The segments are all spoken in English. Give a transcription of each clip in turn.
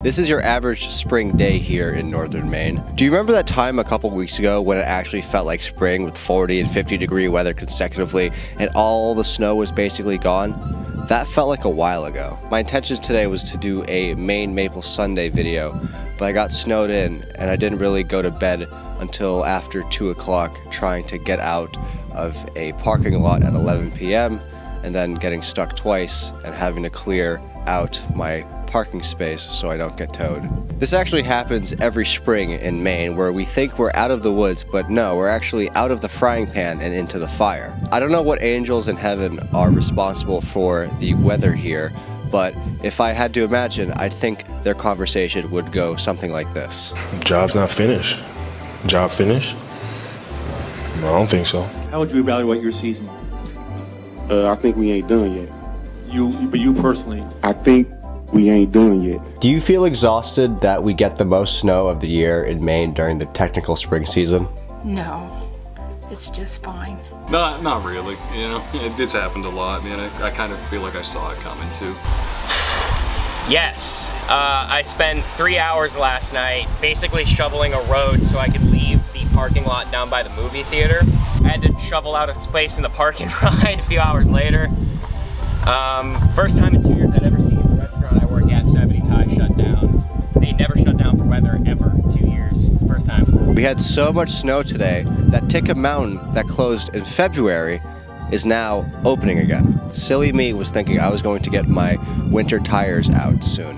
This is your average spring day here in northern Maine. Do you remember that time a couple weeks ago when it actually felt like spring with 40 and 50 degree weather consecutively and all the snow was basically gone? That felt like a while ago. My intention today was to do a Maine Maple Sunday video, but I got snowed in and I didn't really go to bed until after 2 o'clock trying to get out of a parking lot at 11 p.m. and then getting stuck twice and having to clear out my parking space so I don't get towed. This actually happens every spring in Maine where we think we're out of the woods, but no, we're actually out of the frying pan and into the fire. I don't know what angels in heaven are responsible for the weather here, but if I had to imagine, I'd think their conversation would go something like this. Job's not finished. Job finished? No, I don't think so. How would you evaluate your season? Uh, I think we ain't done yet. You, but you personally, I think we ain't done yet. Do you feel exhausted that we get the most snow of the year in Maine during the technical spring season? No, it's just fine. Not, not really. You know, it, it's happened a lot, man. I, I kind of feel like I saw it coming too. Yes, uh, I spent three hours last night basically shoveling a road so I could leave the parking lot down by the movie theater. I had to shovel out a space in the parking ride a few hours later. Um, first time in two years I'd ever seen the restaurant I work at, Sabity Thai, shut down. They never shut down for weather ever, two years. First time. We had so much snow today that Tikka Mountain that closed in February is now opening again. Silly me was thinking I was going to get my winter tires out soon.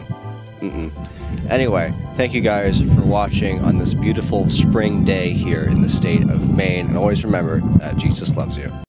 Mm-mm. Anyway, thank you guys for watching on this beautiful spring day here in the state of Maine. And always remember that Jesus loves you.